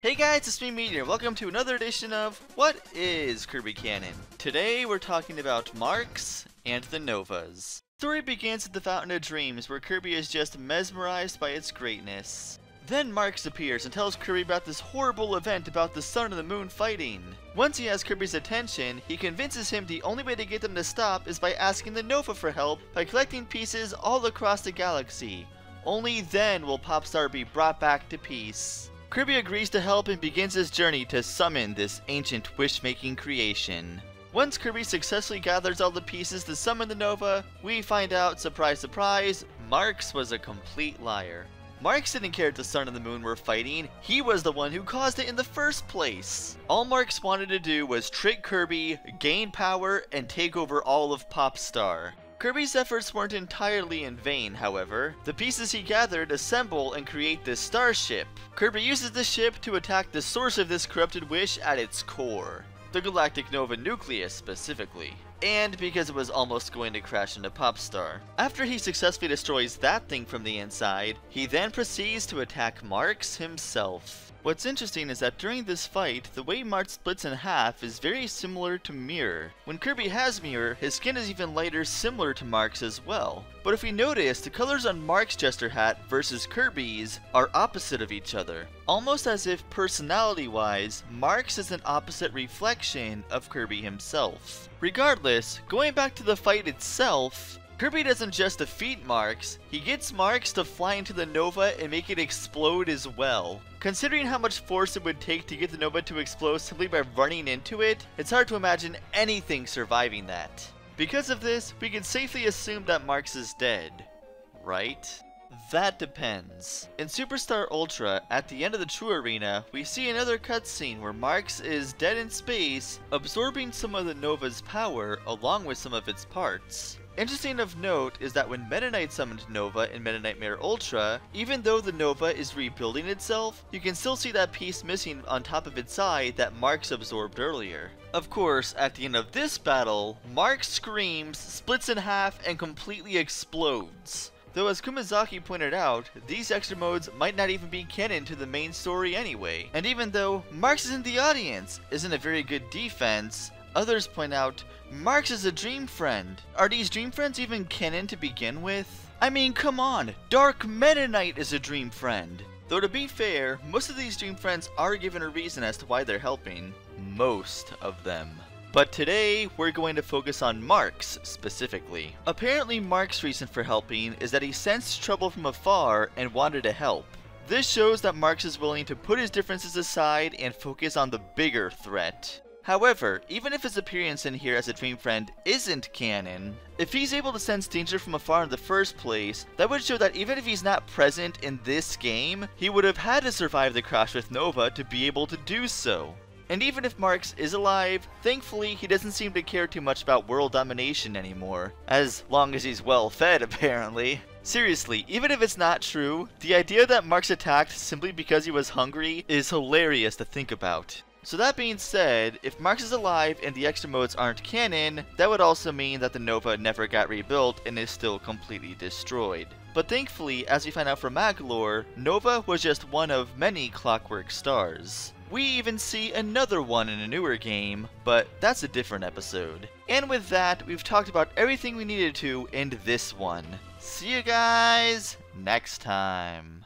Hey guys, it's me Meteor. Welcome to another edition of What is Kirby Canon? Today we're talking about Marx and the Novas. The story begins at the Fountain of Dreams where Kirby is just mesmerized by its greatness. Then Marx appears and tells Kirby about this horrible event about the sun and the moon fighting. Once he has Kirby's attention, he convinces him the only way to get them to stop is by asking the Nova for help by collecting pieces all across the galaxy. Only then will Popstar be brought back to peace. Kirby agrees to help and begins his journey to summon this ancient wish-making creation. Once Kirby successfully gathers all the pieces to summon the Nova, we find out, surprise surprise, Marx was a complete liar. Marx didn't care if the sun and the moon were fighting, he was the one who caused it in the first place. All Marx wanted to do was trick Kirby, gain power, and take over all of Popstar. Kirby's efforts weren't entirely in vain, however. The pieces he gathered assemble and create this starship. Kirby uses the ship to attack the source of this corrupted wish at its core, the Galactic Nova nucleus specifically. And because it was almost going to crash into Popstar. After he successfully destroys that thing from the inside, he then proceeds to attack Marx himself. What's interesting is that during this fight, the way Marx splits in half is very similar to Mirror. When Kirby has Mirror, his skin is even lighter similar to Marx as well. But if we notice, the colors on Marx's Jester hat versus Kirby's are opposite of each other. Almost as if personality-wise, Marx is an opposite reflection of Kirby himself. Regardless, going back to the fight itself, Kirby doesn't just defeat Marx, he gets Marx to fly into the Nova and make it explode as well. Considering how much force it would take to get the Nova to explode simply by running into it, it's hard to imagine anything surviving that. Because of this, we can safely assume that Marx is dead. Right? That depends. In Superstar Ultra, at the end of the True Arena, we see another cutscene where Marx is dead in space, absorbing some of the Nova's power along with some of its parts. Interesting of note is that when Meta Knight summoned Nova in Meta Knightmare Ultra, even though the Nova is rebuilding itself, you can still see that piece missing on top of its eye that Marx absorbed earlier. Of course, at the end of this battle, Marx screams, splits in half, and completely explodes. Though as Kumazaki pointed out, these extra modes might not even be canon to the main story anyway. And even though Marx is in the audience isn't a very good defense, others point out Marx is a dream friend. Are these dream friends even canon to begin with? I mean, come on, Dark Meta Knight is a dream friend. Though to be fair, most of these dream friends are given a reason as to why they're helping. Most of them. But today, we're going to focus on Marx specifically. Apparently Marx's reason for helping is that he sensed trouble from afar and wanted to help. This shows that Marx is willing to put his differences aside and focus on the bigger threat. However, even if his appearance in here as a dream friend isn't canon, if he's able to sense danger from afar in the first place, that would show that even if he's not present in this game, he would have had to survive the crash with Nova to be able to do so. And even if Marx is alive, thankfully he doesn't seem to care too much about world domination anymore. As long as he's well fed, apparently. Seriously, even if it's not true, the idea that Marx attacked simply because he was hungry is hilarious to think about. So that being said, if Marx is alive and the extra modes aren't canon, that would also mean that the Nova never got rebuilt and is still completely destroyed. But thankfully, as we find out from Magolor, Nova was just one of many clockwork stars. We even see another one in a newer game, but that's a different episode. And with that, we've talked about everything we needed to in this one. See you guys next time.